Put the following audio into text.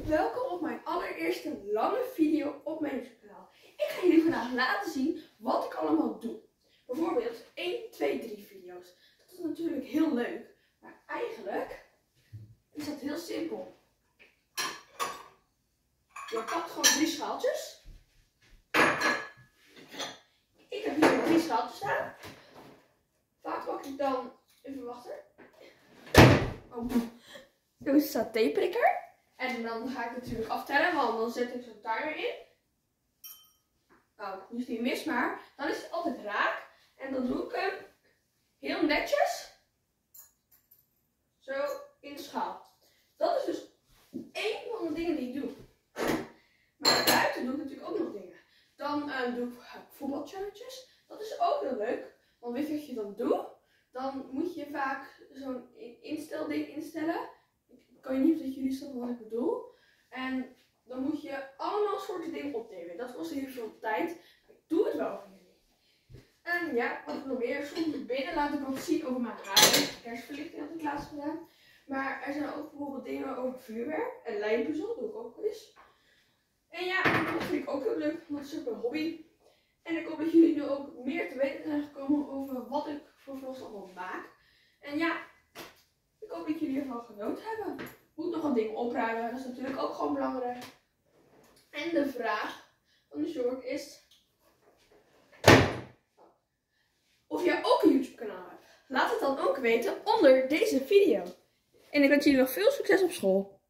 welkom op mijn allereerste lange video op mijn kanaal. Ik ga jullie vandaag laten zien wat ik allemaal doe. Bijvoorbeeld 1, 2, 3 video's. Dat is natuurlijk heel leuk, maar eigenlijk is dat heel simpel. Je pakt gewoon drie schaaltjes. Ik heb hier drie schaaltjes staan. Vaak pak ik dan, even wachten. Oh. Een satéprikker. En dan ga ik natuurlijk aftellen, want dan zet ik zo'n timer in. Oh, nu is die mis, maar dan is het altijd raak. En dan doe ik hem heel netjes zo in de schaal. Dat is dus één van de dingen die ik doe. Maar buiten doe ik natuurlijk ook nog dingen. Dan uh, doe ik voetbalchallenges. Dat is ook heel leuk. Want weet je wat je dan doet? Dan moet je vaak zo'n instelding instellen kan je niet dat jullie snappen wat ik bedoel. En dan moet je allemaal soorten dingen opnemen. Dat kost heel veel tijd. Ik doe het wel voor jullie. En ja, wat ik nog meer. Soms binnen laat ik wat zien over mijn haar. Kerstverlichting had ik laatst gedaan. Maar er zijn ook bijvoorbeeld dingen over vuurwerk. En lijnpuzzel doe ik ook eens. En ja, dat vind ik ook heel leuk. Want dat is ook een hobby. En ik hoop dat jullie nu ook meer te weten zijn gekomen over wat ik vlogs allemaal maak. En ja, ik hoop dat jullie ervan genoten hebben. Moet nog wat dingen opruimen, dat is natuurlijk ook gewoon belangrijk. En de vraag van de short is of jij ook een YouTube kanaal hebt. Laat het dan ook weten onder deze video. En ik wens jullie nog veel succes op school.